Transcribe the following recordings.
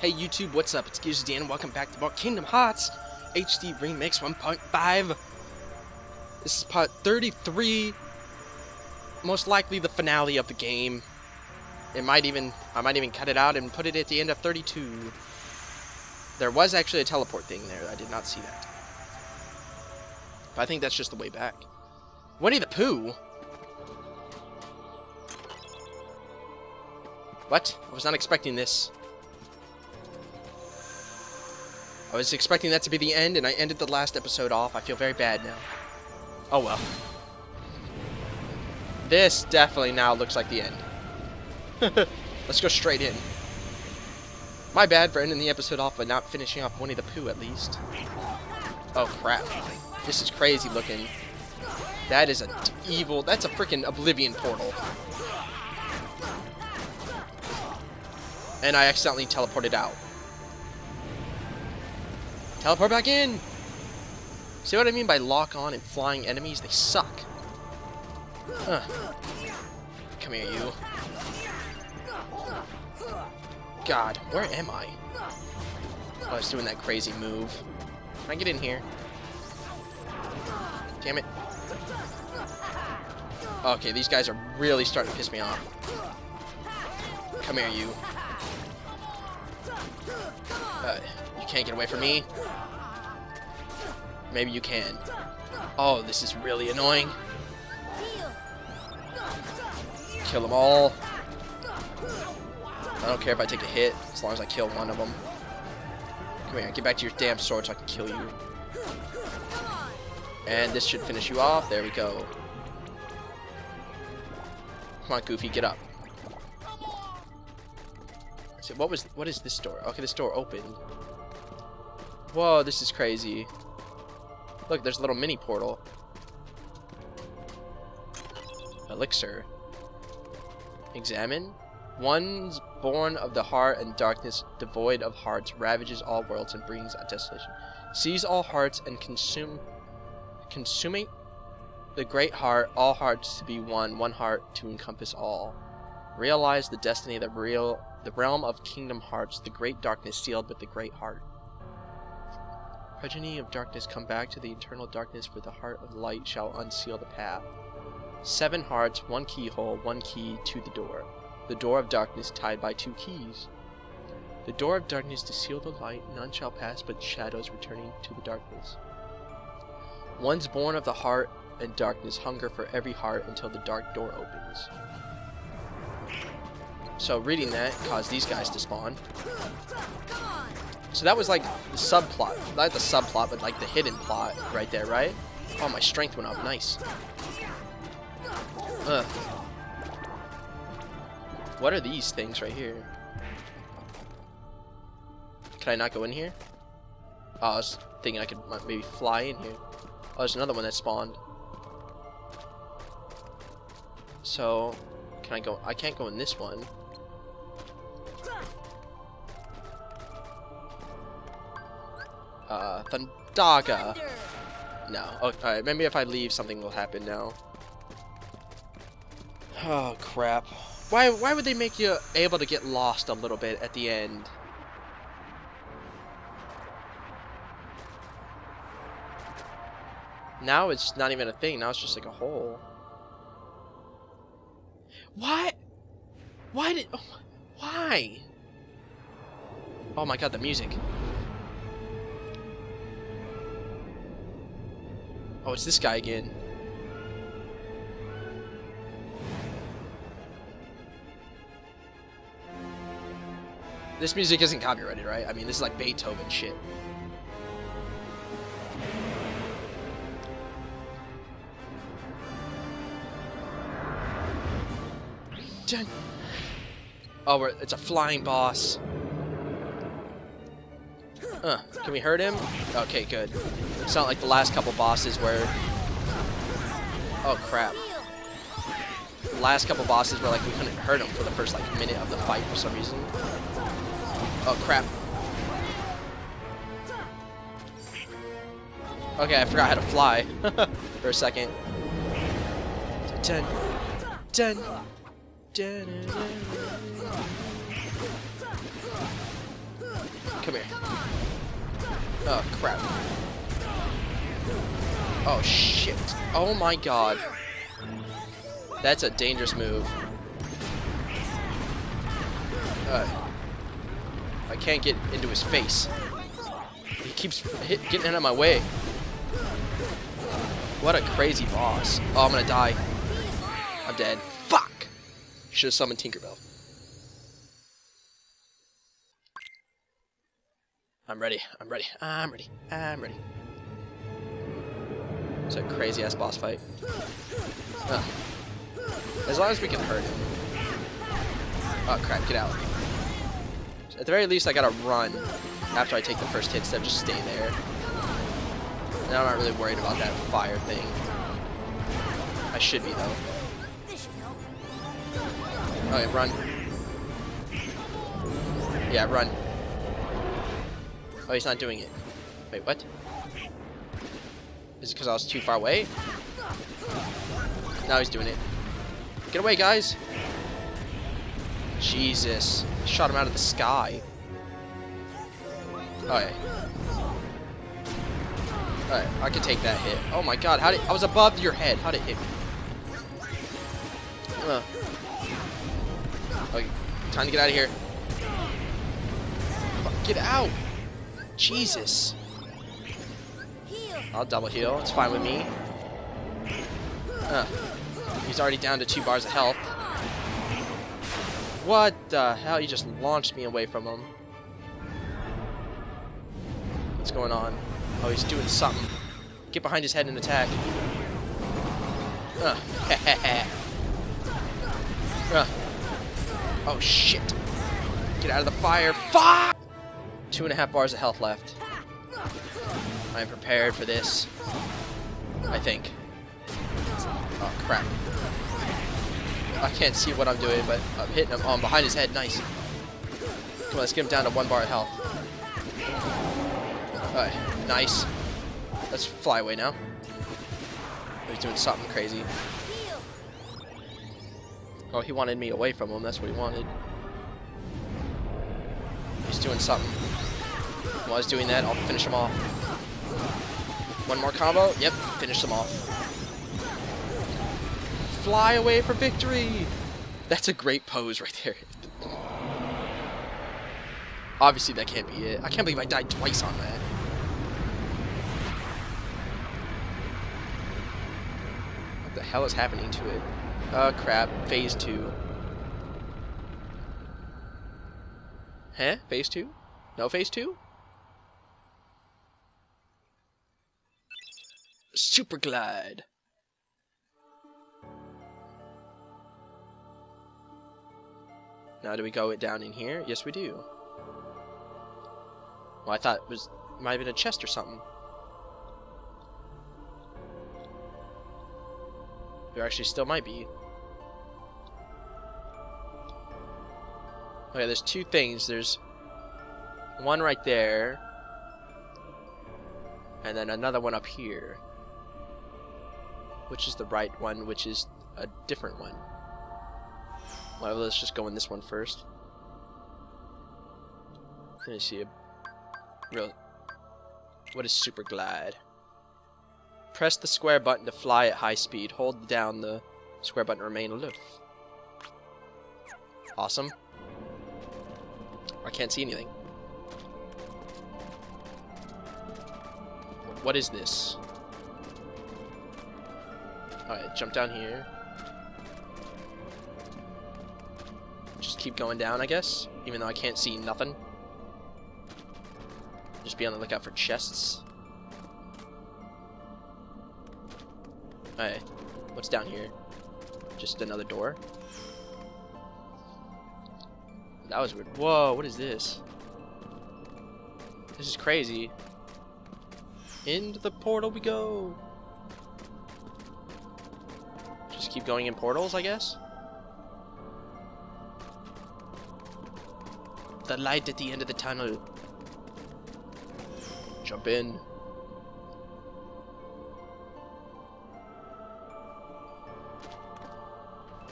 Hey YouTube, what's up? It's Gears Dan. Welcome back to more Kingdom Hearts HD Remix 1.5. This is part 33. Most likely the finale of the game. It might even I might even cut it out and put it at the end of 32. There was actually a teleport thing there. I did not see that. But I think that's just the way back. Winnie the Pooh? What? I was not expecting this. I was expecting that to be the end, and I ended the last episode off. I feel very bad now. Oh well. This definitely now looks like the end. Let's go straight in. My bad for ending the episode off by not finishing off Winnie the Pooh at least. Oh crap. This is crazy looking. That is a evil, that's a freaking Oblivion portal. And I accidentally teleported out. Teleport back in! See what I mean by lock on and flying enemies? They suck. Huh. Come here, you. God, where am I? Oh, I was doing that crazy move. Can I get in here? Damn it. Okay, these guys are really starting to piss me off. Come here, you. Uh, you can't get away from me. Maybe you can. Oh, this is really annoying. Kill them all. I don't care if I take a hit, as long as I kill one of them. Come here, get back to your damn sword so I can kill you. And this should finish you off. There we go. Come on, Goofy, get up. So what was what is this door? Okay, this door opened. Whoa, this is crazy. Look, there's a little mini portal. Elixir. Examine. One's born of the heart and darkness, devoid of hearts, ravages all worlds and brings a desolation. Seize all hearts and consume, consuming the great heart, all hearts to be one, one heart to encompass all. Realize the destiny the real, the realm of Kingdom Hearts, the great darkness sealed with the great heart. Progeny of darkness, come back to the eternal darkness, for the heart of light shall unseal the path. Seven hearts, one keyhole, one key to the door. The door of darkness tied by two keys. The door of darkness to seal the light, none shall pass but shadows returning to the darkness. One's born of the heart and darkness, hunger for every heart until the dark door opens. So reading that caused these guys to spawn. So that was like the subplot. Not the subplot, but like the hidden plot right there, right? Oh, my strength went up. Nice. Ugh. What are these things right here? Can I not go in here? Oh, I was thinking I could maybe fly in here. Oh, there's another one that spawned. So, can I go? I can't go in this one. Uh, Thundaga. No. Oh, alright, maybe if I leave, something will happen now. Oh, crap. Why, why would they make you able to get lost a little bit at the end? Now it's not even a thing. Now it's just like a hole. What? Why did... Why? Oh my god, the music. Oh, it's this guy again. This music isn't copyrighted, right? I mean, this is like Beethoven shit. Oh, it's a flying boss. Uh, can we hurt him? Okay, good. It's not like the last couple bosses where... Oh, crap. The last couple bosses where, like, we couldn't hurt him for the first, like, minute of the fight for some reason. Oh, crap. Okay, I forgot how to fly for a second. Dun, dun, dun. Come here. Oh, crap. Oh, shit. Oh my god. That's a dangerous move. Uh, I can't get into his face. He keeps hit, getting out of my way. What a crazy boss. Oh, I'm gonna die. I'm dead. Fuck! Should have summoned Tinkerbell. I'm ready. I'm ready. I'm ready. I'm ready. It's a crazy ass boss fight. Ugh. As long as we can hurt him. Oh crap, get out. At the very least, I gotta run after I take the first hit instead of just stay there. Now I'm not really worried about that fire thing. I should be, though. Okay, run. Yeah, run. Oh, he's not doing it. Wait, what? Is it because I was too far away? Now he's doing it. Get away, guys! Jesus. Shot him out of the sky. Okay. Alright, I can take that hit. Oh my god, how did I was above your head. How did it hit me? Uh. Okay, time to get out of here. Get out! Jesus. I'll double heal. It's fine with me. Uh, he's already down to two bars of health. What the hell? He just launched me away from him. What's going on? Oh, he's doing something. Get behind his head and attack. Uh. uh. Oh, shit. Get out of the fire. Fuck! Two and a half bars of health left. I am prepared for this. I think. Oh, crap. I can't see what I'm doing, but I'm hitting him. Oh, I'm behind his head. Nice. Come on, let's get him down to one bar of health. Alright, nice. Let's fly away now. He's doing something crazy. Oh, he wanted me away from him. That's what he wanted. He's doing something. While he's doing that, I'll finish him off. One more combo. Yep, finish them off. Fly away for victory! That's a great pose right there. Obviously, that can't be it. I can't believe I died twice on that. What the hell is happening to it? Oh, crap. Phase 2. Huh? Phase 2? No Phase 2? Super Glide. Now do we go it down in here? Yes, we do. Well, I thought it was might have been a chest or something. There actually still might be. Okay, there's two things. There's one right there, and then another one up here, which is the right one, which is a different one. Well, let's just go in this one first. Let me see a real. What is super glide? Press the square button to fly at high speed. Hold down the square button to remain aloof. Awesome. I can't see anything. What is this? Alright, jump down here. Just keep going down, I guess, even though I can't see nothing. Just be on the lookout for chests. Alright, what's down here? Just another door? That was weird. Whoa, what is this? This is crazy. Into the portal we go! Just keep going in portals, I guess? The light at the end of the tunnel. Jump in.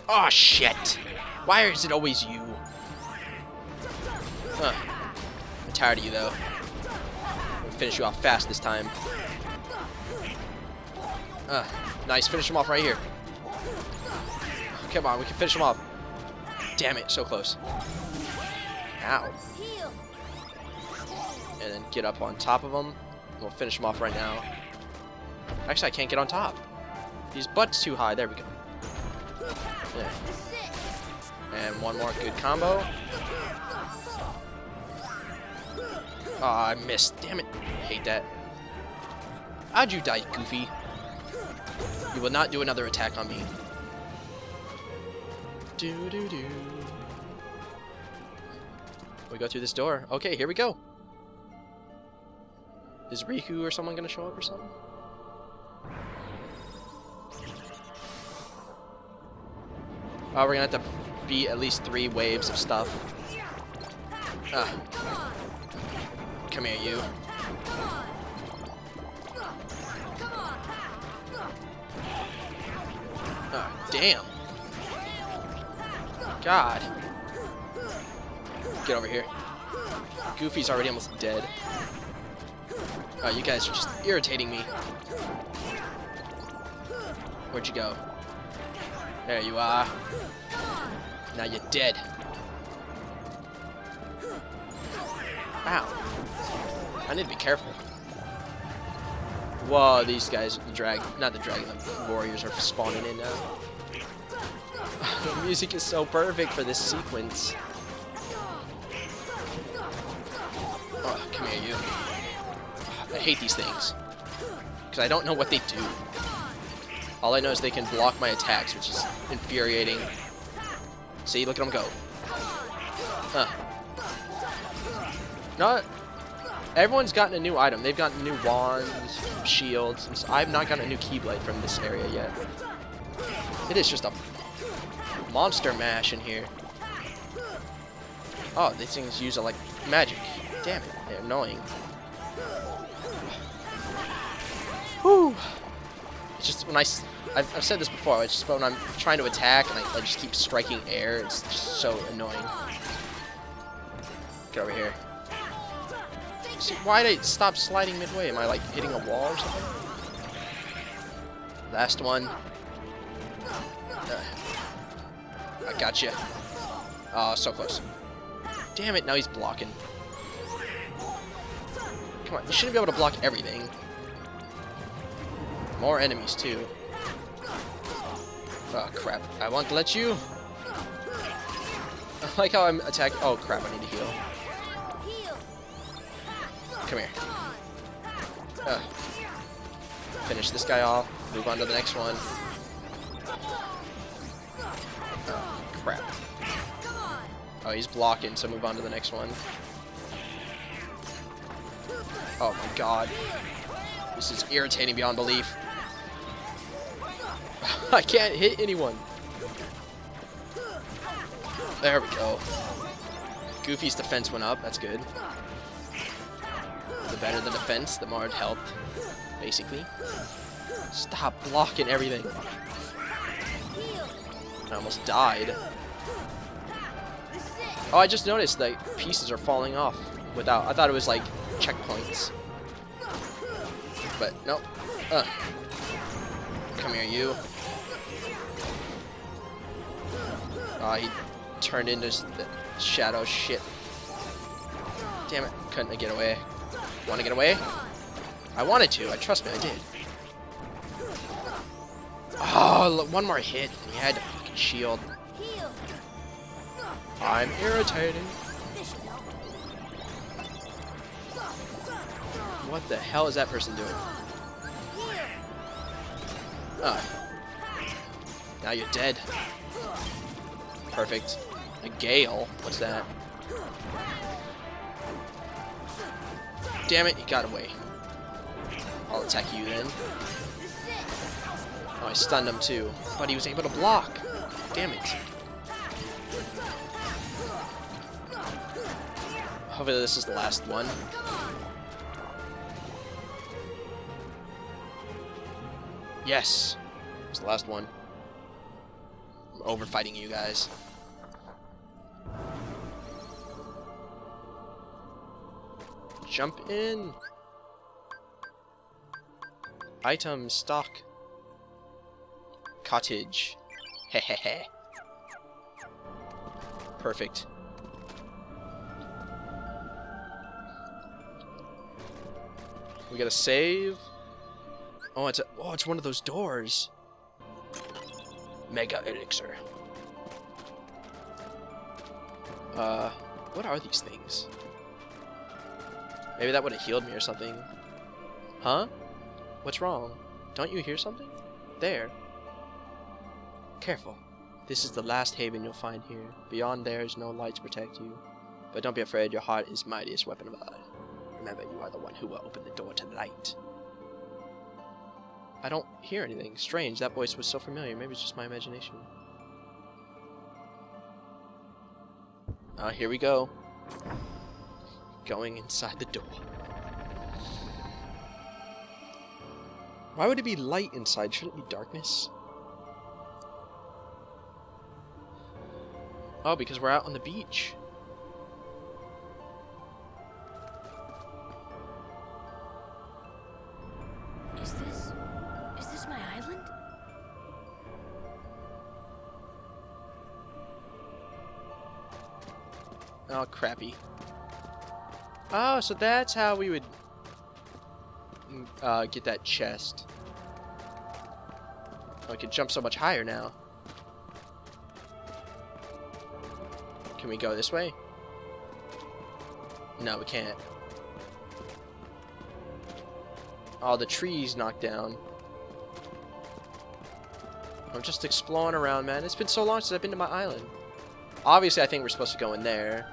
Oh shit! Why is it always you? Huh. I'm tired of you, though. We'll finish you off fast this time. Uh, nice. Finish him off right here. Come on, we can finish him off. Damn it, so close. Ow. And then get up on top of him. We'll finish him off right now. Actually, I can't get on top. His butt's too high. There we go. Yeah. And one more good combo. Oh, I missed. Damn it. hate that. How'd you die, Goofy? You will not do another attack on me. Do do do. We go through this door. Okay, here we go. Is Riku or someone gonna show up or something? Oh, we're gonna have to beat at least three waves of stuff. Ah. Come here, you. Oh, damn. God. Get over here. Goofy's already almost dead. Oh, you guys are just irritating me. Where'd you go? There you are. Now you're dead. Ow. I need to be careful. Whoa, these guys, the drag, not the dragon, the warriors are spawning in now. The music is so perfect for this sequence. Oh, come here, you. I hate these things. Because I don't know what they do. All I know is they can block my attacks, which is infuriating. See, look at them go. Huh. Not... Everyone's gotten a new item. They've gotten new wands, shields. I've not gotten a new Keyblade from this area yet. It is just a monster mash in here. Oh, these things use like magic. Damn it, they're annoying. Whew. It's just when I, I've, I've, said this before, it's just when I'm trying to attack and I, I just keep striking air, it's just so annoying. Get over here. See, why did I stop sliding midway? Am I like hitting a wall or something? Last one. Uh, I got you. Oh, so close. Damn it, now he's blocking. Come on, you shouldn't be able to block everything. More enemies, too. Oh, crap. I won't let you. I like how I'm attacking. Oh, crap. I need to heal. Come here. Uh, finish this guy off. Move on to the next one. Oh, crap. Oh, he's blocking, so move on to the next one. Oh my god. This is irritating beyond belief. I can't hit anyone. There we go. Goofy's defense went up. That's good. The better the defense, the more it helped. Basically. Stop blocking everything. I almost died. Oh, I just noticed that pieces are falling off without... I thought it was like checkpoints. But, nope. Uh. Come here, you. Oh, he turned into shadow shit. Damn it, couldn't get away? Want to get away? I wanted to, I trust me, I did. Oh, look, one more hit, and he had to shield. I'm irritated. What the hell is that person doing? Oh. Now you're dead. Perfect. A gale? What's that? Damn it, you got away. I'll attack you then. Oh, I stunned him too. But he was able to block. Damn it. Hopefully this is the last one. Yes! It's the last one. I'm over fighting you guys. Jump in. Item stock. Cottage. Hehehe. Perfect. We gotta save. Oh, it's a, oh, it's one of those doors. Mega elixir. Uh, what are these things? Maybe that would have healed me or something. Huh? What's wrong? Don't you hear something? There. Careful. This is the last haven you'll find here. Beyond there is no light to protect you. But don't be afraid, your heart is mightiest weapon of all. Remember, you are the one who will open the door to light. I don't hear anything. Strange, that voice was so familiar. Maybe it's just my imagination. Uh, here we go. Going inside the door. Why would it be light inside? Shouldn't it be darkness? Oh, because we're out on the beach. Is this. Is this my island? Oh, crappy. Oh, so that's how we would mm, uh, get that chest. Oh, I can jump so much higher now. Can we go this way? No, we can't. All the trees knocked down. I'm just exploring around, man. It's been so long since I've been to my island. Obviously, I think we're supposed to go in there.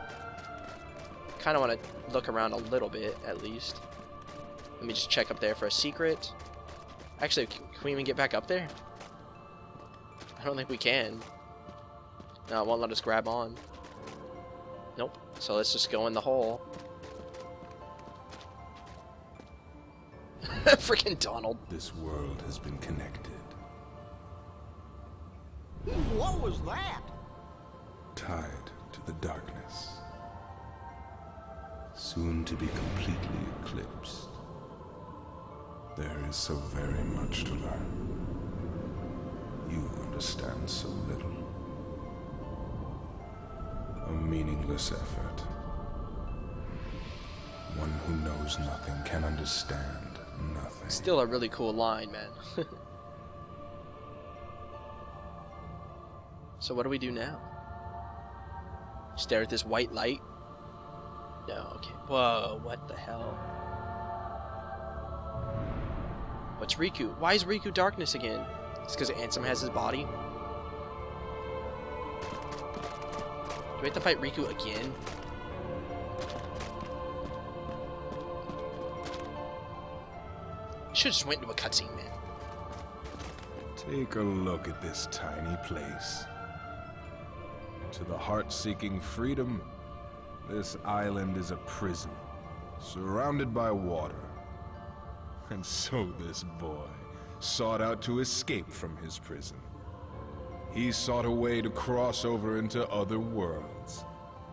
Kind of want to look around a little bit, at least. Let me just check up there for a secret. Actually, can, can we even get back up there? I don't think we can. No, it won't let us grab on. Nope. So let's just go in the hole. Freaking Donald. This world has been connected, What was that? tied to the darkness. Soon to be completely eclipsed. There is so very much to learn. You understand so little. A meaningless effort. One who knows nothing can understand nothing. Still a really cool line, man. so what do we do now? Stare at this white light? No, okay. Whoa, what the hell? What's Riku? Why is Riku darkness again? It's because Ansem has his body? We have to fight Riku again? Should just went into a cutscene, man. Take a look at this tiny place. To the heart seeking freedom, this island is a prison, surrounded by water. And so this boy sought out to escape from his prison. He sought a way to cross over into other worlds,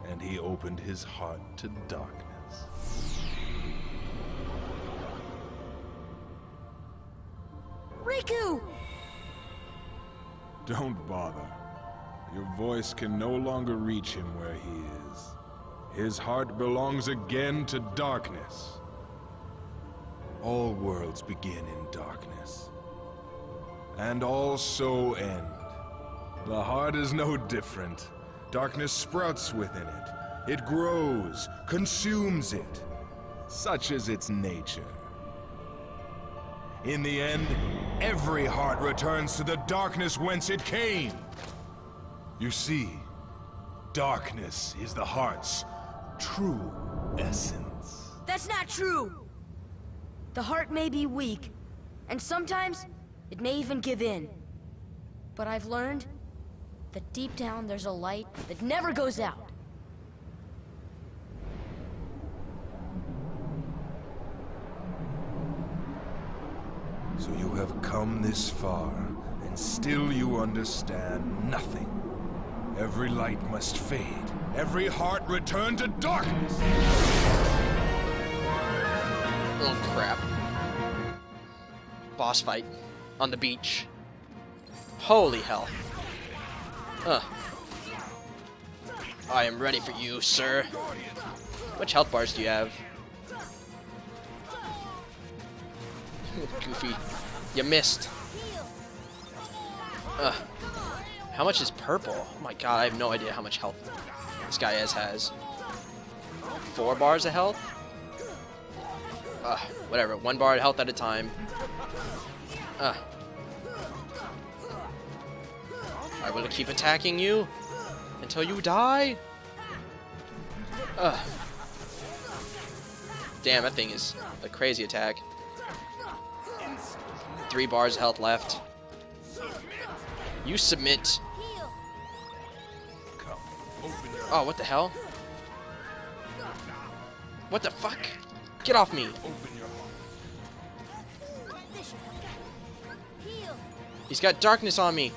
and he opened his heart to darkness. Riku! Don't bother. Your voice can no longer reach him where he is. His heart belongs again to darkness. All worlds begin in darkness. And all so end. The heart is no different. Darkness sprouts within it. It grows, consumes it. Such is its nature. In the end, every heart returns to the darkness whence it came. You see, darkness is the heart's true essence. That's not true! The heart may be weak, and sometimes it may even give in. But I've learned that deep down there's a light that never goes out. So you have come this far, and still you understand nothing. Every light must fade. Every heart return to darkness. Oh crap. Boss fight on the beach. Holy hell. Ugh. I am ready for you, sir. Which health bars do you have? Goofy. You missed. Ugh. How much is purple? Oh my god, I have no idea how much health this guy has. has. Four bars of health? Ugh, whatever. One bar of health at a time. Ugh. I will keep attacking you until you die. Ugh. Damn, that thing is a crazy attack. Three bars of health left. You submit. Oh, what the hell? What the fuck? Get off me! He's got darkness on me.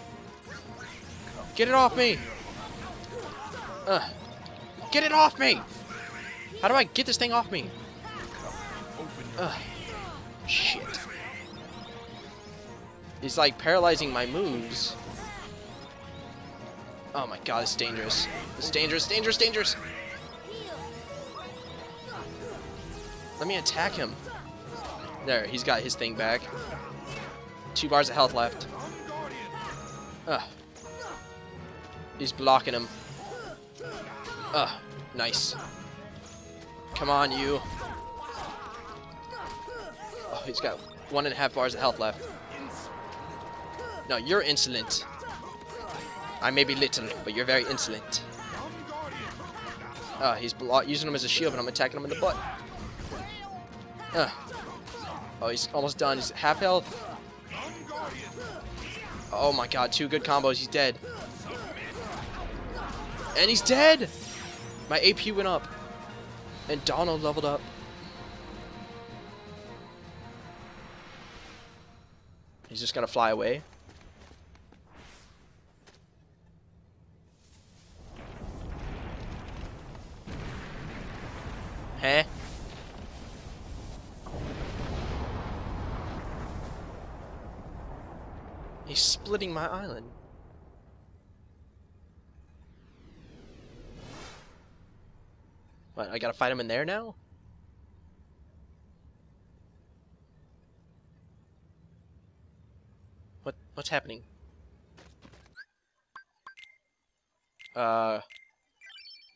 Get it off me! Ugh. Get it off me! How do I get this thing off me? Ugh. Shit. He's like paralyzing my moves. Oh my god, it's dangerous. It's dangerous, dangerous, dangerous! Let me attack him. There, he's got his thing back. Two bars of health left. Ugh. He's blocking him. Ugh, nice. Come on, you. Oh, he's got one and a half bars of health left. No, you're insolent. I may be little, but you're very insolent. Uh, he's using him as a shield, but I'm attacking him in the butt. Uh. Oh, he's almost done. He's half health. Oh my god, two good combos. He's dead. And he's dead! My AP went up. And Donald leveled up. He's just gonna fly away. Huh? He's splitting my island. I gotta fight him in there now? What, what's happening? Uh,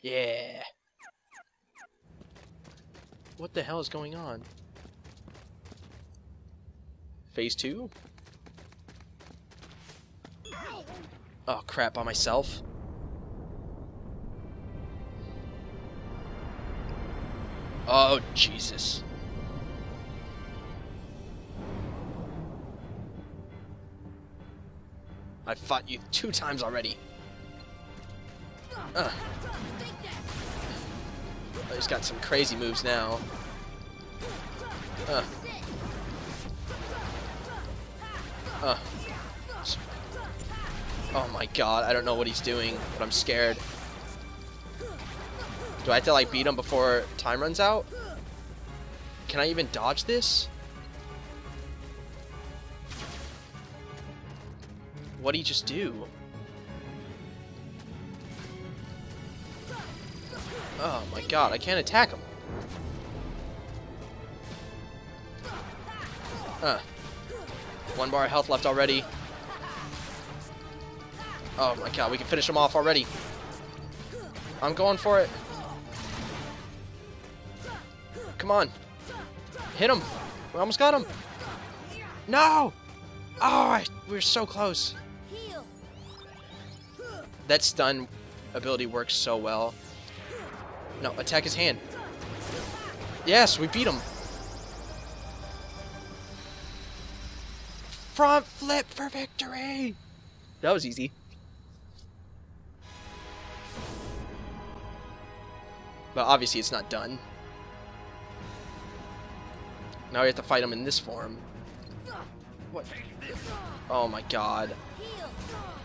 yeah. What the hell is going on? Phase 2? Oh crap, by myself? Oh, Jesus. I fought you two times already. Uh. He's got some crazy moves now. Uh. Uh. Oh my god, I don't know what he's doing, but I'm scared. Do I have to like beat him before time runs out? Can I even dodge this? What'd he just do? Oh my god, I can't attack him. Uh. One bar of health left already. Oh my god, we can finish him off already. I'm going for it. Come on. Hit him. We almost got him. No! Oh, I, we are so close. That stun ability works so well. No, attack his hand. Yes, we beat him. Front flip for victory! That was easy. But obviously it's not done. Now we have to fight him in this form. What? Oh my god.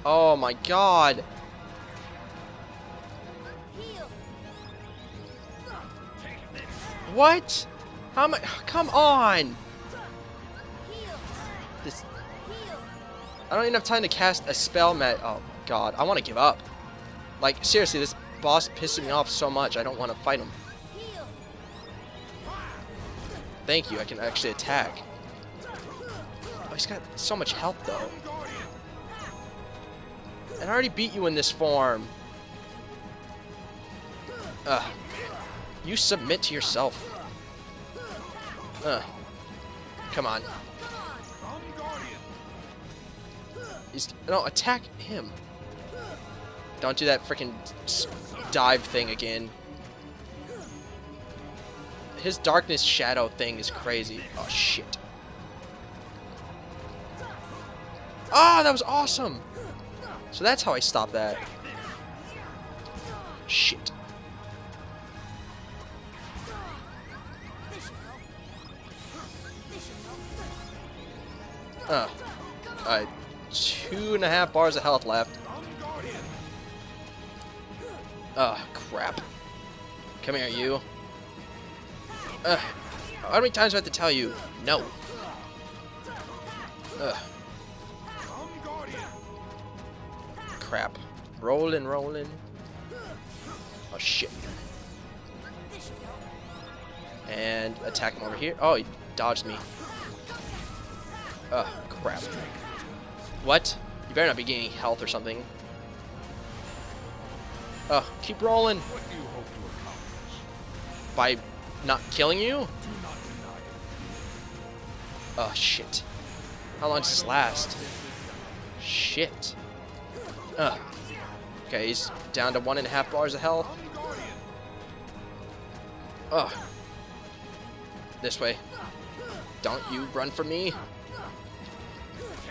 Oh my god! What? How I? Come on! This. I don't even have time to cast a spell mat. Oh god, I want to give up. Like seriously, this boss pisses me off so much. I don't want to fight him. Thank you. I can actually attack. Oh, he's got so much health though. And I already beat you in this form. Ugh. You submit to yourself. Ugh. Come on. He's no attack him. Don't do that freaking dive thing again. His darkness shadow thing is crazy. Oh shit. Oh, that was awesome. So that's how I stop that. Shit. Uh, alright. Two and a half bars of health left. Oh, crap. Come here, you. Ugh. How many times do I have to tell you? No. Ugh. Crap. Rolling, rolling. Oh, shit. And attack him over here. Oh, he dodged me. Ugh, crap. What? You better not be gaining health or something. Ugh, keep rolling. What do you hope to accomplish? By not killing you? Oh, shit. How long does this last? Shit. Ugh. Okay, he's down to one and a half bars of health. Ugh. This way. Don't you run from me.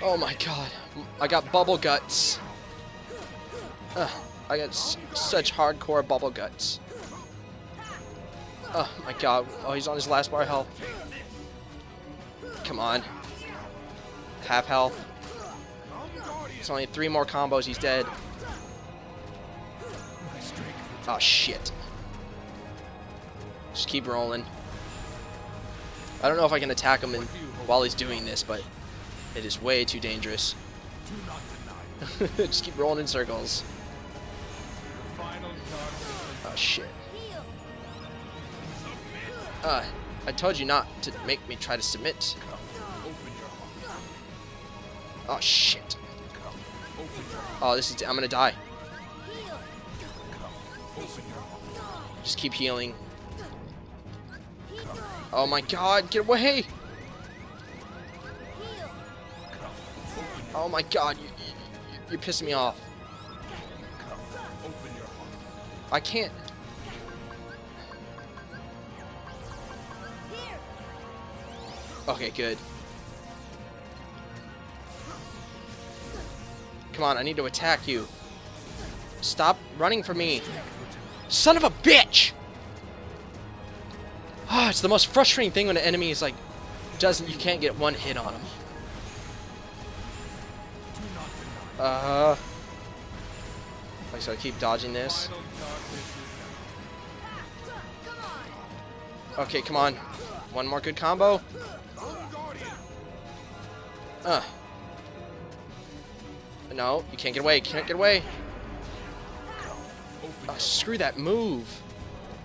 Oh my god. I got bubble guts. Ugh. I got such hardcore bubble guts. Oh my god. Oh, he's on his last bar of health. Come on. Half health. It's only three more combos. He's dead. Oh, shit. Just keep rolling. I don't know if I can attack him in, while he's doing this, but it is way too dangerous. Just keep rolling in circles. Oh, shit. Uh, I told you not to make me try to submit. Oh, shit. Oh, this is... I'm gonna die. Just keep healing. Oh my god, get away! Oh my god, you, you, you're pissing me off. I can't. Okay, good. Come on, I need to attack you. Stop running from me. Son of a bitch! Ah, it's the most frustrating thing when an enemy is like, doesn't, you can't get one hit on him. Do not deny Uh, I keep dodging this. Okay, come on. One more good combo. Uh. No, you can't get away. You can't get away. Oh, screw that move.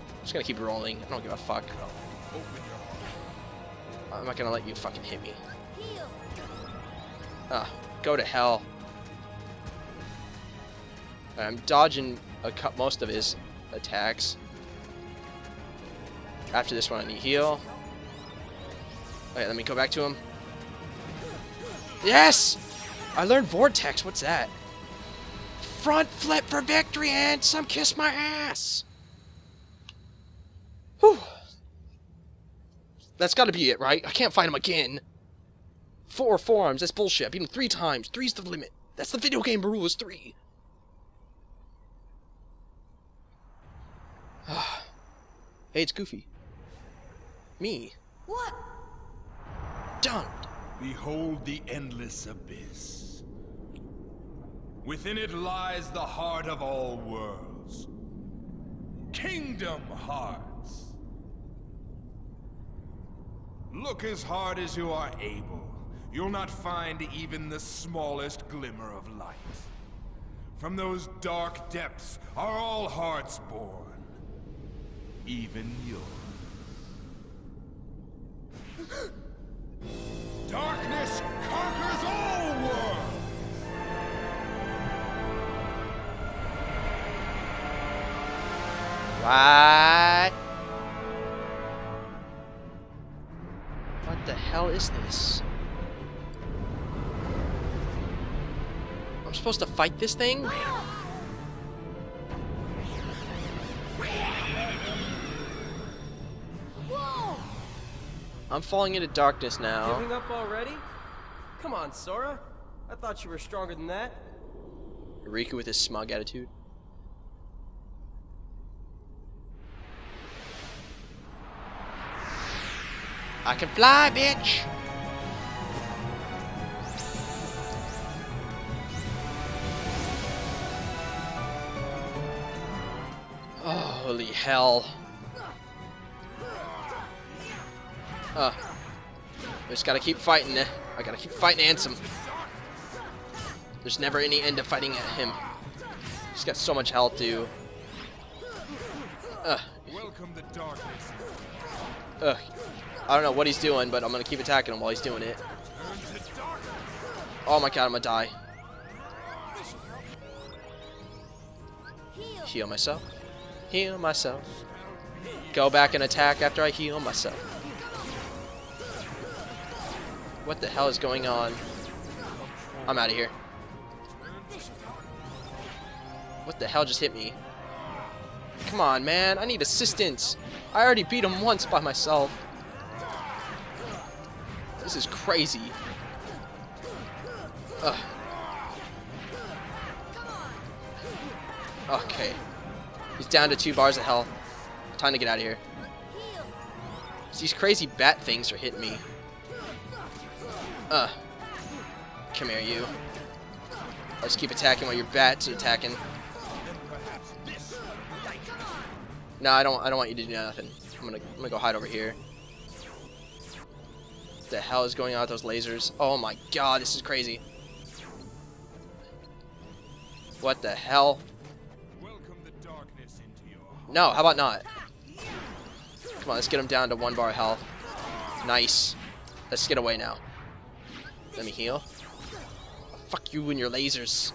I'm just gonna keep rolling. I don't give a fuck. I'm not gonna let you fucking hit me. Ah, go to hell. I'm dodging a cut most of his attacks. After this one, I need heal. Okay, let me go back to him. Yes! I learned Vortex. What's that? Front flip for victory and some kiss my ass. Whew. That's got to be it, right? I can't find him again. Four forearms. That's bullshit. I beat him three times. Three's the limit. That's the video game rule is three. hey, it's Goofy. Me. What? Done. Behold the endless abyss. Within it lies the heart of all worlds. Kingdom Hearts. Look as hard as you are able. You'll not find even the smallest glimmer of light. From those dark depths are all hearts born. Even yours. Darkness conquers all worlds! What? What the hell is this? I'm supposed to fight this thing? I'm falling into darkness now. Giving up already? Come on, Sora. I thought you were stronger than that. Riku with his smug attitude. I can fly, bitch! Oh, holy hell. Uh, I just gotta keep fighting. eh? I gotta keep fighting Ansem. There's never any end to fighting him. He's got so much health, too. Ugh. Welcome the darkness. Ugh. I don't know what he's doing, but I'm gonna keep attacking him while he's doing it. Turn to darkness. Oh my god, I'm gonna die. Heal myself. Heal myself. Go back and attack after I heal myself. What the hell is going on? I'm out of here. What the hell just hit me? Come on, man. I need assistance. I already beat him once by myself. This is crazy. Ugh. Okay. He's down to two bars of health. Time to get out of here. These crazy bat things are hitting me. Uh. Come here, you. Let's keep attacking while your bats attacking. No, I don't. I don't want you to do nothing. I'm gonna. I'm gonna go hide over here. What the hell is going on with those lasers? Oh my god, this is crazy. What the hell? No, how about not? Come on, let's get him down to one bar health. Nice. Let's get away now. Let me heal. Fuck you and your lasers.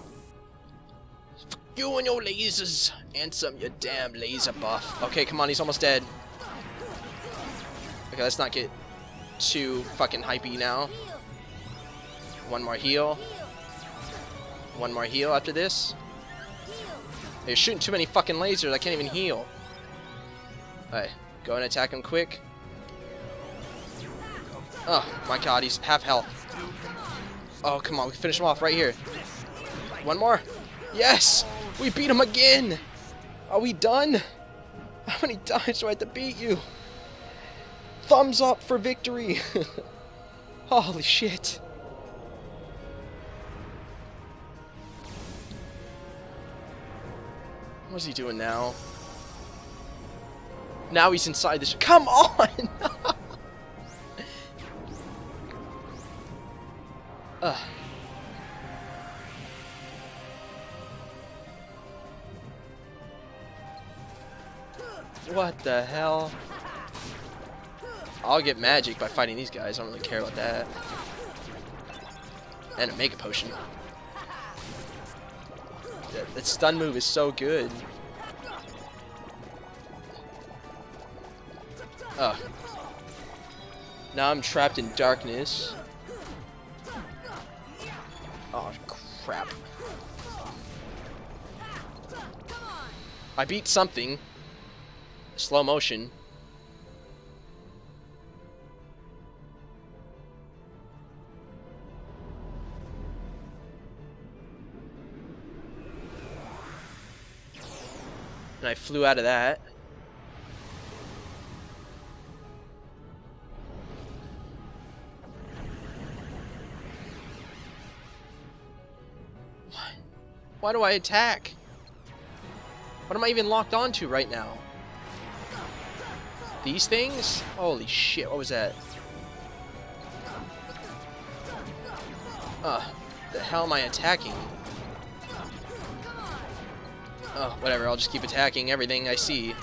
Fuck you and your lasers. Ansem, you damn laser buff. Okay, come on, he's almost dead. Okay, let's not get too fucking hypey now. One more heal. One more heal after this. You're shooting too many fucking lasers, I can't even heal. Alright, go and attack him quick. Oh my god, he's half health. Oh, come on, we finish him off right here. One more. Yes! We beat him again! Are we done? How many times do I have to beat you? Thumbs up for victory! Holy shit. What's he doing now? Now he's inside this. Come on! Ugh. What the hell? I'll get magic by fighting these guys. I don't really care about that. And a mega potion. That, that stun move is so good. Ugh. Now I'm trapped in darkness. Oh, crap. I beat something. Slow motion. And I flew out of that. Why do I attack? What am I even locked onto right now? These things? Holy shit, what was that? Ugh, the hell am I attacking? Oh, whatever, I'll just keep attacking everything I see.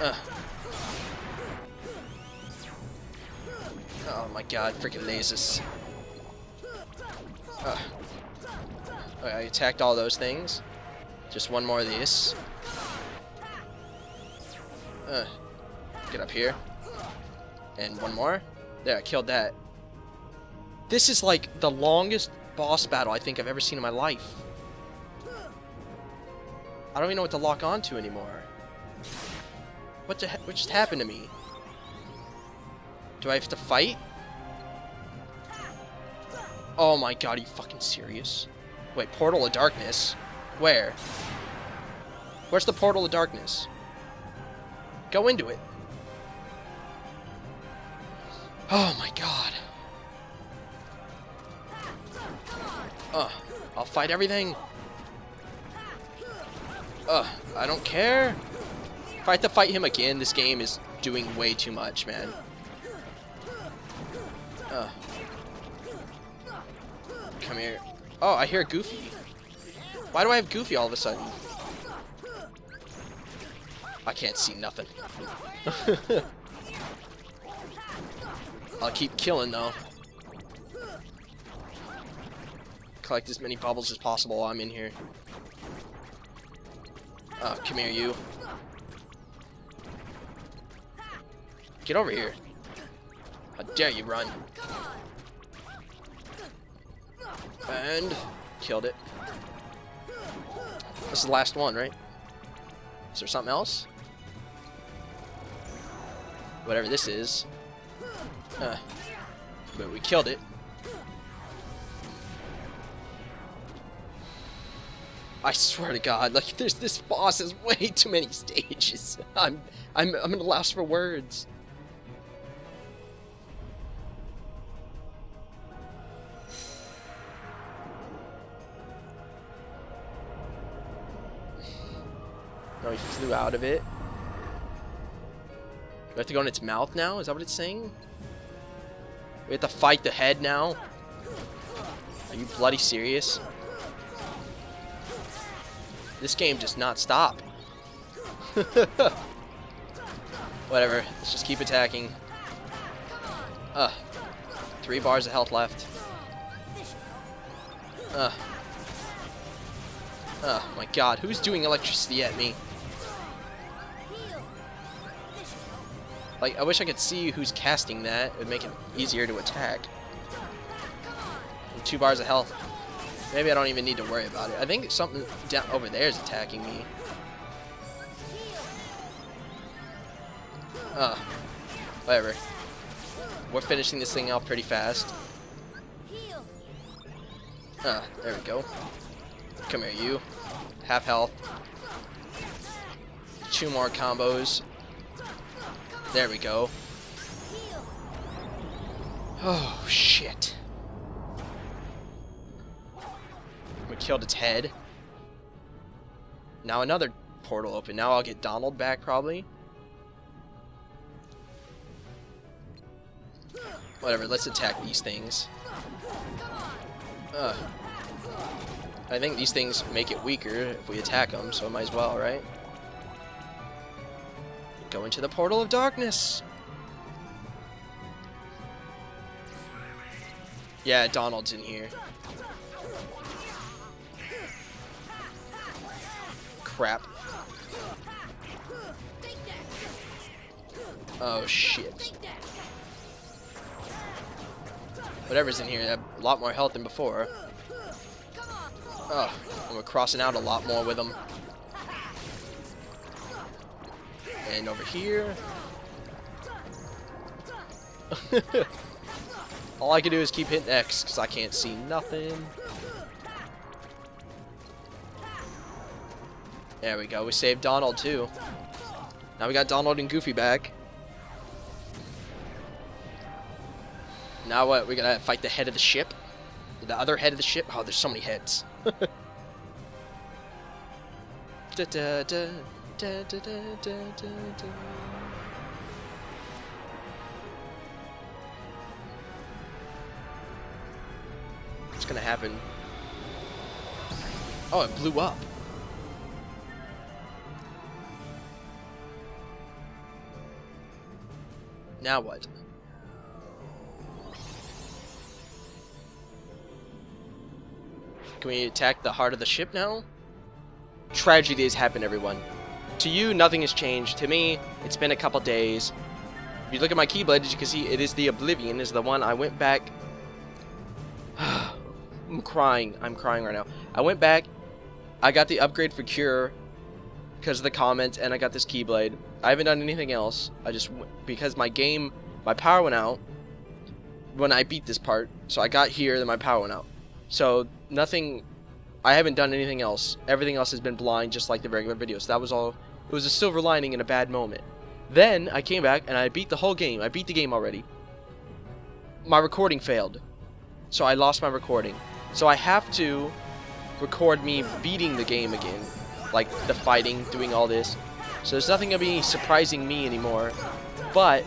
Ugh. Oh my god, freaking lasers. I attacked all those things. Just one more of these. Uh, get up here. And one more. There, I killed that. This is like the longest boss battle I think I've ever seen in my life. I don't even know what to lock onto anymore. What, the what just happened to me? Do I have to fight? Oh my god, are you fucking serious? Wait, Portal of Darkness? Where? Where's the Portal of Darkness? Go into it. Oh my god. Ugh, I'll fight everything. Ugh, I don't care. If I have to fight him again, this game is doing way too much, man. Ugh. Come here. Oh, I hear Goofy. Why do I have Goofy all of a sudden? I can't see nothing. I'll keep killing though. Collect as many bubbles as possible while I'm in here. Oh, come here, you. Get over here. How dare you run. And killed it. This is the last one, right? Is there something else? Whatever this is. Uh, but we killed it. I swear to God, like there's this boss has way too many stages. I'm I'm I'm gonna lost for words. Flew out of it. We have to go in its mouth now? Is that what it's saying? We have to fight the head now? Are you bloody serious? This game does not stop. Whatever, let's just keep attacking. Uh, three bars of health left. Uh. Oh my god, who's doing electricity at me? Like, I wish I could see who's casting that. It would make it easier to attack. And two bars of health. Maybe I don't even need to worry about it. I think something down over there is attacking me. Uh, whatever. We're finishing this thing out pretty fast. Ah, there we go. Come here, you. Half health. Two more combos. There we go. Oh, shit. We killed its head. Now another portal open. Now I'll get Donald back, probably. Whatever, let's attack these things. Ugh. I think these things make it weaker if we attack them, so might as well, right? Go into the portal of darkness. Yeah, Donald's in here. Crap. Oh, shit. Whatever's in here, a lot more health than before. Oh, we're crossing out a lot more with them. And over here. All I can do is keep hitting X because I can't see nothing. There we go. We saved Donald too. Now we got Donald and Goofy back. Now what? We're gonna fight the head of the ship? The other head of the ship? Oh, there's so many heads. da, da, da, da, da, da, what's gonna happen. Oh, it blew up. Now what? Can we attack the heart of the ship now? Tragedies happen, everyone. To you, nothing has changed. To me, it's been a couple days. If you look at my Keyblade, as you can see, it is the Oblivion, is the one I went back... I'm crying. I'm crying right now. I went back, I got the upgrade for Cure because of the comments, and I got this Keyblade. I haven't done anything else. I just, because my game, my power went out when I beat this part, so I got here, then my power went out. So, nothing, I haven't done anything else. Everything else has been blind, just like the regular videos. That was all, it was a silver lining in a bad moment. Then, I came back, and I beat the whole game. I beat the game already. My recording failed. So I lost my recording. So I have to record me beating the game again. Like, the fighting, doing all this. So there's nothing gonna be surprising me anymore. But,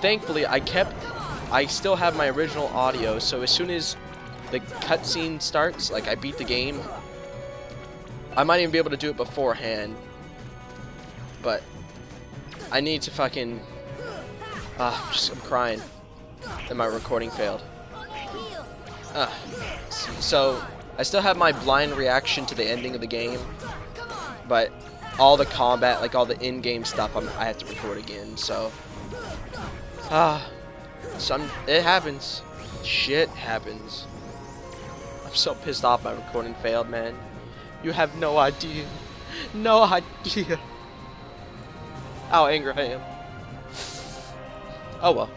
thankfully, I kept... I still have my original audio, so as soon as the cutscene starts, like I beat the game, I might even be able to do it beforehand. But, I need to fucking... Ah, just, I'm crying that my recording failed. Uh, so, I still have my blind reaction to the ending of the game, but all the combat, like all the in-game stuff, I'm, I have to record again, so... Ah, some, it happens. Shit happens. I'm so pissed off my recording failed, man. You have no idea. No idea. How angry I am. Oh well.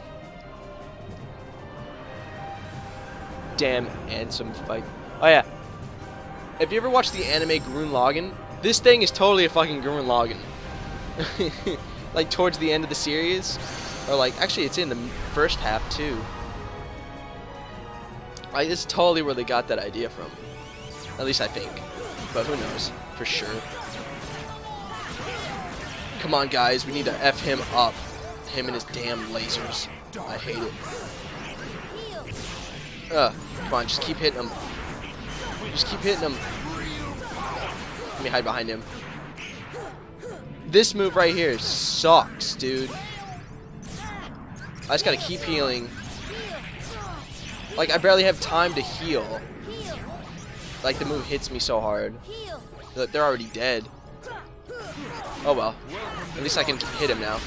Damn Ansem fight. Oh yeah. If you ever watched the anime Gurren Lagann, this thing is totally a fucking Gurren Lagann. like towards the end of the series, or like actually it's in the first half too. Like this is totally where they got that idea from. At least I think, but who knows for sure. Come on, guys, we need to f him up. Him and his damn lasers. I hate it. Ugh. Come on, just keep hitting him. Just keep hitting him. Let me hide behind him. This move right here sucks, dude. I just gotta keep healing. Like, I barely have time to heal. Like, the move hits me so hard. They're already dead. Oh well. At least I can hit him now.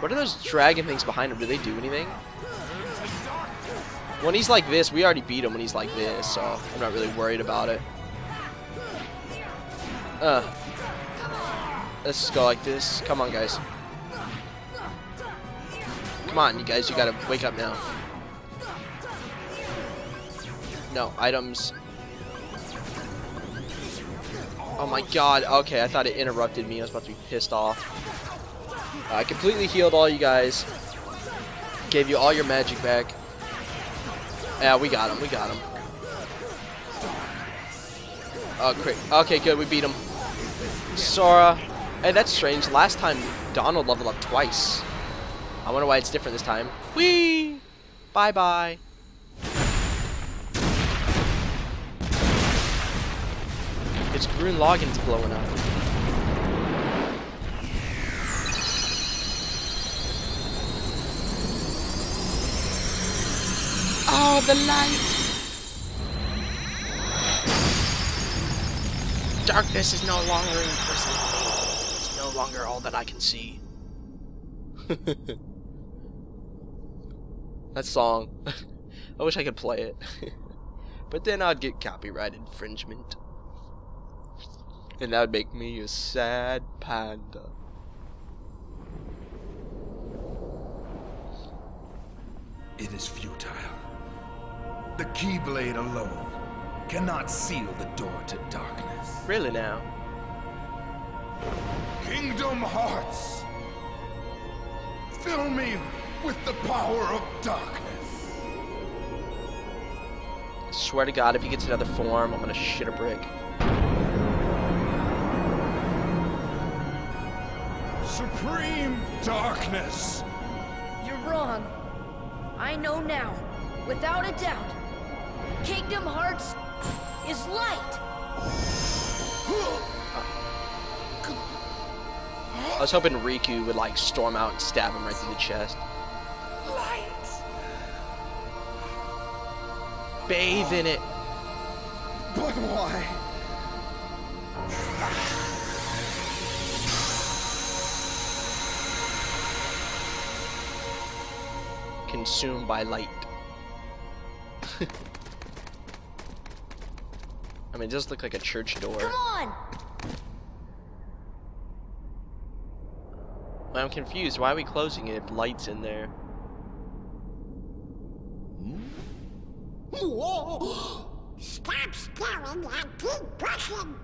what are those dragon things behind him? Do they do anything? When he's like this, we already beat him when he's like this, so I'm not really worried about it. Uh, let's just go like this. Come on, guys. Come on, you guys, you gotta wake up now. No, items. Oh my god, okay, I thought it interrupted me. I was about to be pissed off. I completely healed all you guys. Gave you all your magic back. Yeah, we got him. We got him. Oh, quick. Okay, good. We beat him. Sora. Hey, that's strange. Last time, Donald leveled up twice. I wonder why it's different this time. Whee! Bye-bye. It's Gurren Lagann's blowing up. Oh, the light! Darkness is no longer imprisoned. It's no longer all that I can see. that song. I wish I could play it. but then I'd get copyright infringement. And that would make me a sad panda. It is futile. The Keyblade alone cannot seal the door to darkness. Really now? Kingdom Hearts! Fill me with the power of darkness. I swear to God, if he gets another form, I'm gonna shit a brick. Supreme darkness! You're wrong. I know now, without a doubt, Kingdom Hearts is light. I was hoping Riku would like storm out and stab him right through the chest. Light. Bathe in it. But why? Consumed by light. I mean, it does look like a church door. Come on! Well, I'm confused. Why are we closing it if light's in there? Stop staring and keep pushing.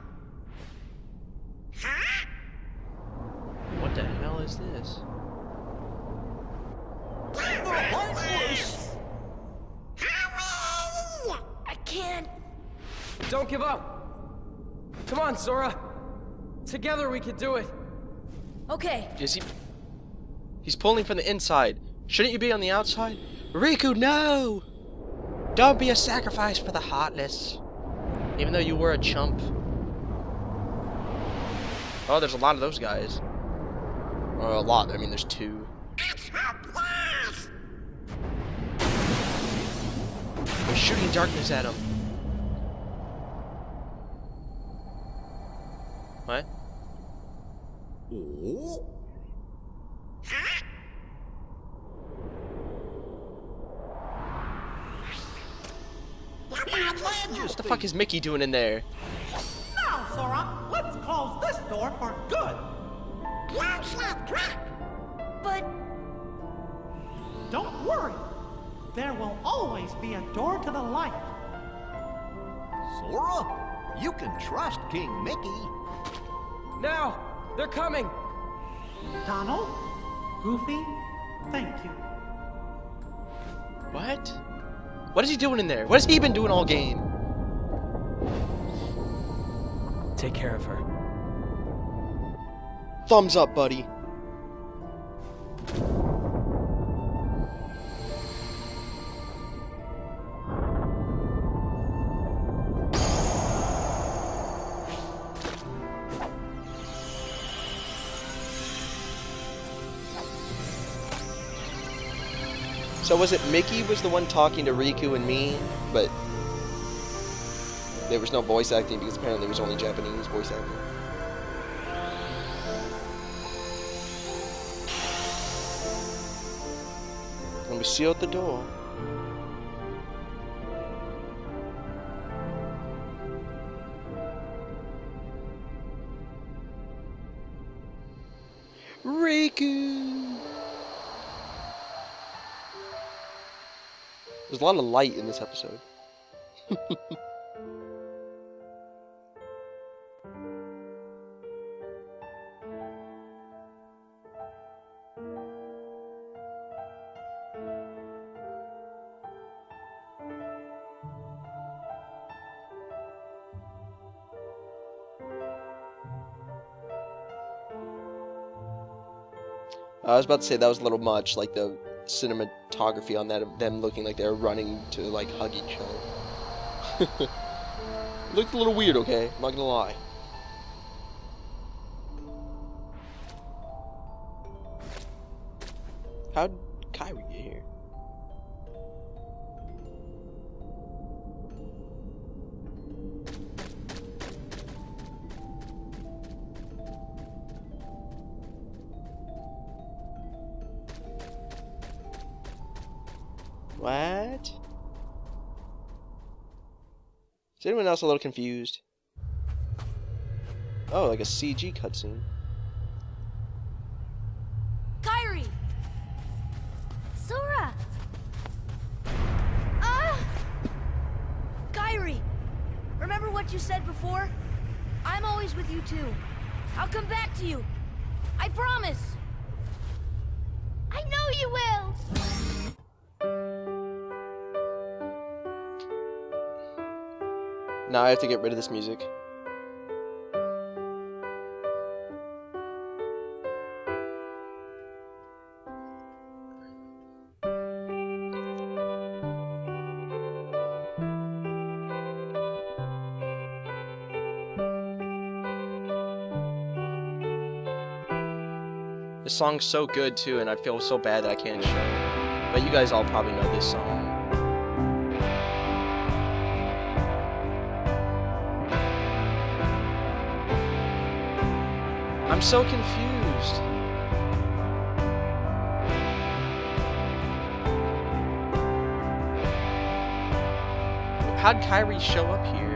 Huh? What the hell is this? Heartless! Hurry! I can't. Don't give up! Come on, Sora! Together we could do it! Okay, Is he? He's pulling from the inside. Shouldn't you be on the outside? Riku, no! Don't be a sacrifice for the Heartless. Even though you were a chump. Oh, there's a lot of those guys. Or a lot. I mean, there's two. They're shooting darkness at him. What? Oh? Huh? What the fuck is Mickey doing in there? Now, Sora, let's close this door for good. Close that trap! but Don't worry. There will always be a door to the light. Sora, you can trust King Mickey. Now! They're coming! Donald, Goofy, thank you. What? What is he doing in there? What has he been doing all game? Take care of her. Thumbs up, buddy. So was it Mickey was the one talking to Riku and me, but there was no voice acting because apparently it was only Japanese voice acting. And we sealed the door. There's a lot of light in this episode. I was about to say that was a little much, like the cinematography on that of them looking like they're running to like hug each other. Looked a little weird, okay? I'm not gonna lie. How'd Anyone else a little confused? Oh, like a CG cutscene. I have to get rid of this music. This song's so good too, and I feel so bad that I can't show it. But you guys all probably know this song. I'm so confused. How'd Kairi show up here?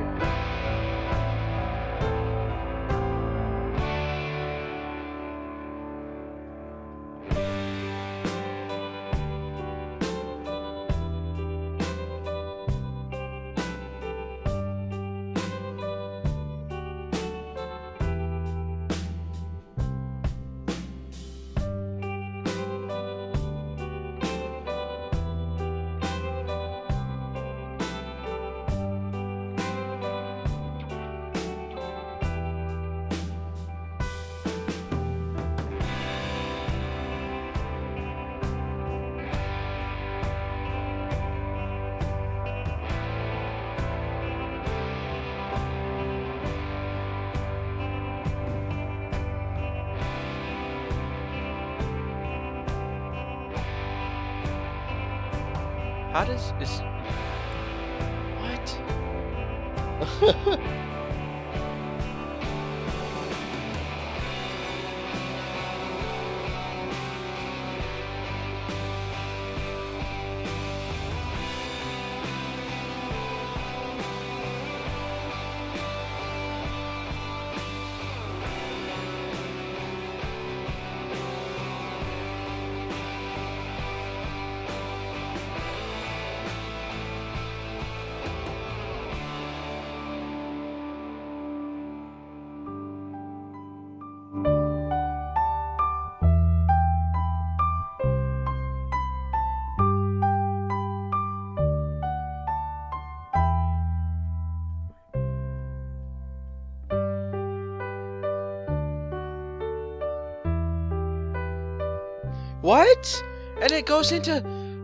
What? And it goes into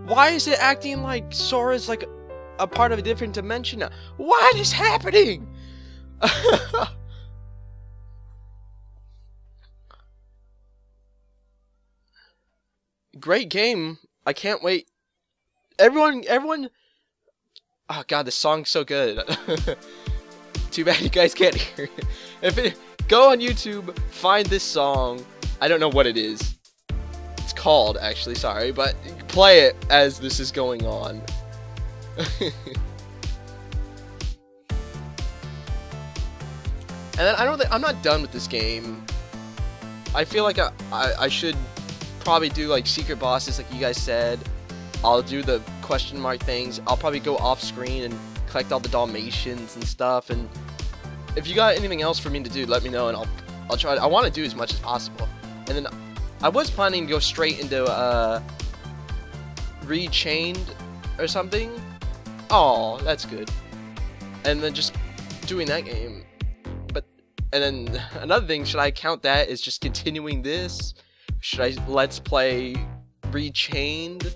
why is it acting like Sora's like a part of a different dimension now? What is happening? Great game. I can't wait. Everyone everyone Oh god, this song's so good. Too bad you guys can't hear it. If it go on YouTube, find this song. I don't know what it is it's called actually. Sorry but play it as this is going on. And then I don't think I'm not done with this game. I feel like I, I, I should probably do like secret bosses like you guys said. I'll do the question mark things. I'll probably go off screen and collect all the Dalmatians and stuff. And if you got anything else for me to do let me know and I'll I'll try I want to do as much as possible. And then I was planning to go straight into uh, Rechained or something. Oh, that's good. And then just doing that game. But and then another thing, should I count that as just continuing this? Should I let's play Rechained?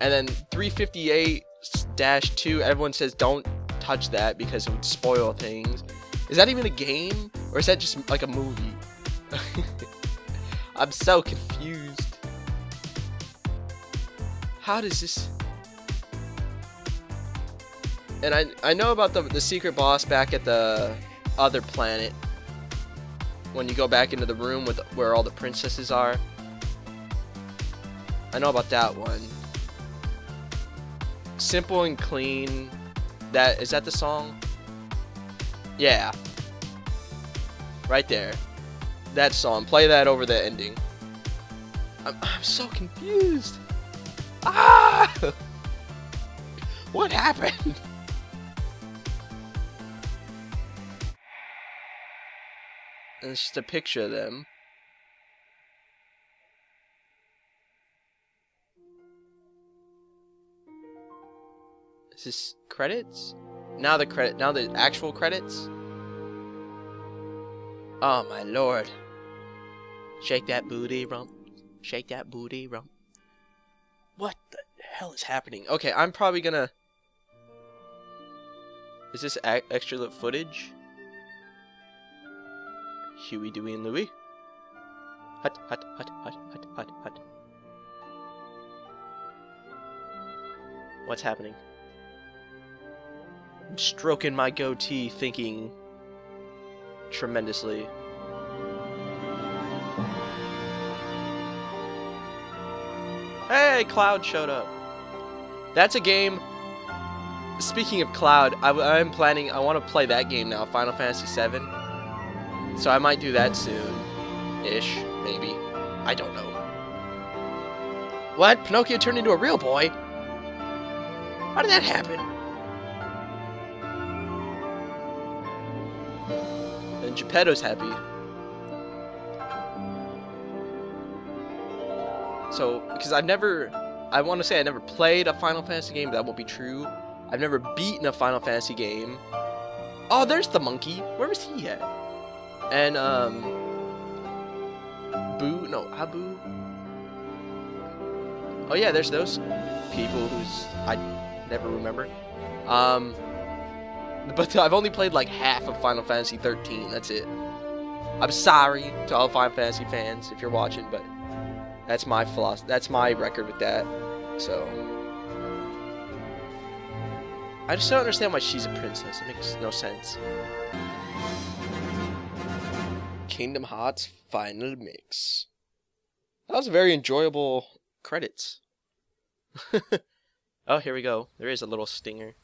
And then 358 dash two, everyone says don't touch that because it would spoil things. Is that even a game? Or is that just like a movie? I'm so confused. How does this... And I, I know about the, the secret boss back at the other planet. When you go back into the room with where all the princesses are. I know about that one. Simple and clean. That is that the song? Yeah. Right there that song. Play that over the ending. I'm, I'm so confused. Ah! what happened? It's just a picture of them. Is this credits? Now the credit. Now the actual credits. Oh my lord. Shake that booty rump. Shake that booty rump. What the hell is happening? Okay, I'm probably gonna... Is this extra lip footage? Huey, Dewey, and Louie? Hut, hut, hut, hut, hut, hut, hut. What's happening? I'm stroking my goatee, thinking tremendously. Hey, Cloud showed up. That's a game. Speaking of Cloud, I, am planning. I want to play that game now, Final Fantasy VII. So I might do that soon, ish, maybe. I don't know. What? Pinocchio turned into a real boy? How did that happen? And Geppetto's happy. So, because I've never, I want to say I never played a Final Fantasy game, but that won't be true. I've never beaten a Final Fantasy game. Oh, there's the monkey. Where was he at? And, um, Boo, no, Abu. Oh yeah, there's those people who's I never remember. Um, but I've only played like half of Final Fantasy 13. That's it. I'm sorry to all Final Fantasy fans if you're watching, but that's my philosophy. That's my record with that. So I just don't understand why she's a princess. It makes no sense. Kingdom Hearts Final Mix. That was a very enjoyable credits. oh, here we go. There is a little stinger.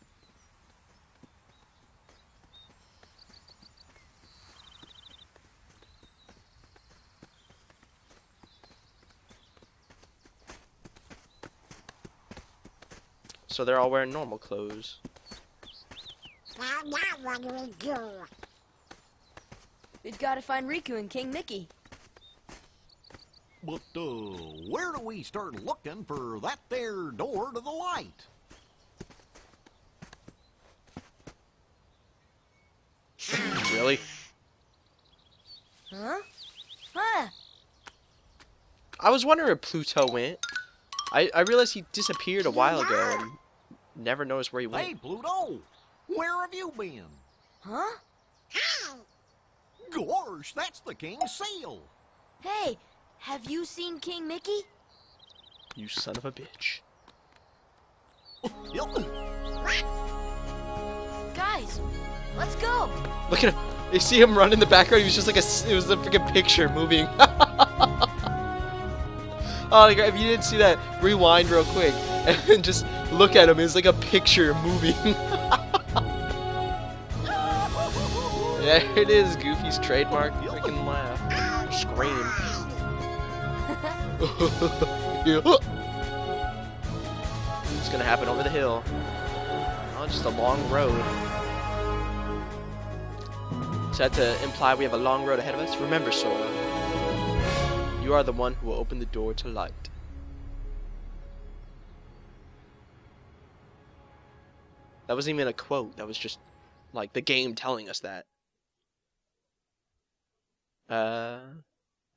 So they're all wearing normal clothes. Now, now what do we do? We've got to find Riku and King Mickey. But, uh, where do we start looking for that there door to the light? Really? Huh? Huh? I was wondering where Pluto went. I, I realized he disappeared a while ago and never noticed where he went. Hey, Pluto! Where have you been? Huh? Hey, Gosh, that's the king's seal! Hey, have you seen King Mickey? You son of a bitch. Yep. Guys, let's go. Look at him. You see him run in the background? He was just like a. s- It was a freaking picture moving. oh, like, if you didn't see that, rewind real quick and just look at him. It's like a picture moving. there it is, Goofy's trademark freaking laugh. Scream. it's gonna happen over the hill. Oh, just a long road. Is that to imply we have a long road ahead of us? Remember, Sora, you are the one who will open the door to light. That wasn't even a quote. That was just like the game telling us that. Uh,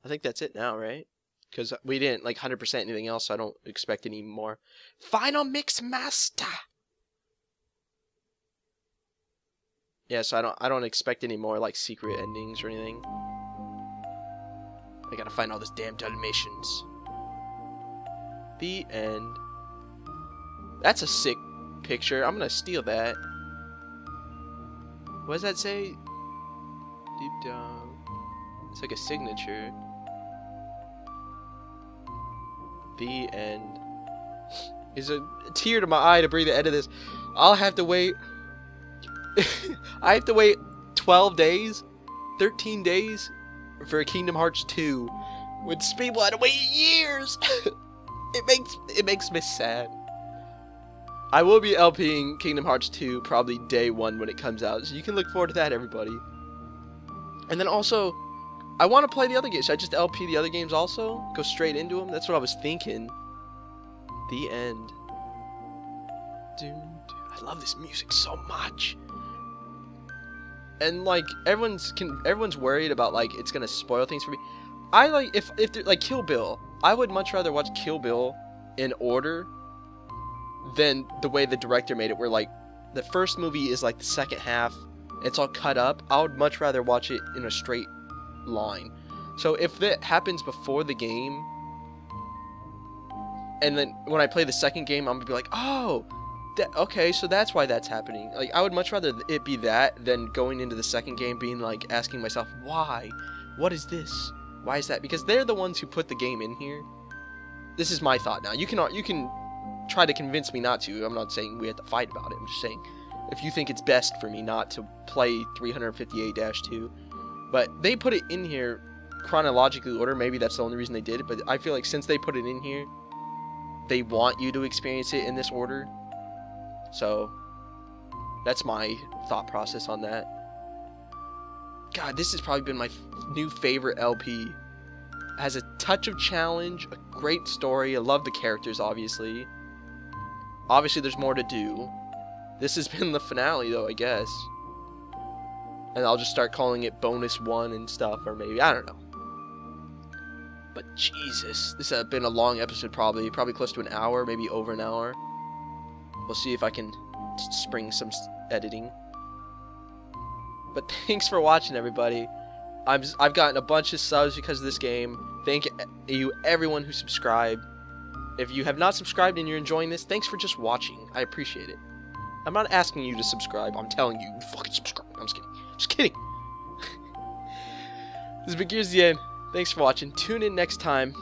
I think that's it now, right? Because we didn't like 100% anything else, so I don't expect any more. Final Mix Master. Yeah, so I don't I don't expect any more like secret endings or anything. I gotta find all this damn Dalmatians. The end. That's a sick picture. I'm gonna steal that. What does that say? Deep down. It's like a signature. The end. Is a tear to my eye to breathe the end of this. I'll have to wait I have to wait 12 days, 13 days for Kingdom Hearts 2 when people had to wait years. it makes it makes me sad. I will be LPing Kingdom Hearts 2 probably day 1 when it comes out. So you can look forward to that everybody. And then also I want to play the other games. Should I just LP the other games also? Go straight into them? That's what I was thinking. The end. Dun. I love this music so much and like everyone's can everyone's worried about like it's gonna spoil things for me. I like if if like Kill Bill, I would much rather watch Kill Bill in order than the way the director made it, where like the first movie is like the second half, it's all cut up. I would much rather watch it in a straight line. So if that happens before the game, and then when I play the second game, I'm gonna be like, oh, that, okay, so that's why that's happening. Like, I would much rather it be that than going into the second game being like asking myself, why? What is this? Why is that? Because they're the ones who put the game in here. This is my thought now. You can you can try to convince me not to. I'm not saying we have to fight about it. I'm just saying if you think it's best for me not to play 358-2. But they put it in here chronologically order. Maybe that's the only reason they did it. But I feel like since they put it in here, they want you to experience it in this order. So that's my thought process on that. God, this has probably been my new favorite LP. It has a touch of challenge, a great story. I love the characters, obviously. Obviously, there's more to do. This has been the finale, though, I guess. And I'll just start calling it bonus one and stuff, or maybe, I don't know. But Jesus, this has been a long episode, probably. Probably close to an hour, maybe over an hour. We'll see if I can spring some editing. But thanks for watching, everybody. I'm, I've gotten a bunch of subs because of this game. Thank you, everyone who subscribed. If you have not subscribed and you're enjoying this, thanks for just watching. I appreciate it. I'm not asking you to subscribe. I'm telling you, fucking subscribe. I'm just kidding. Just kidding. this is Big Gears the end. Thanks for watching. Tune in next time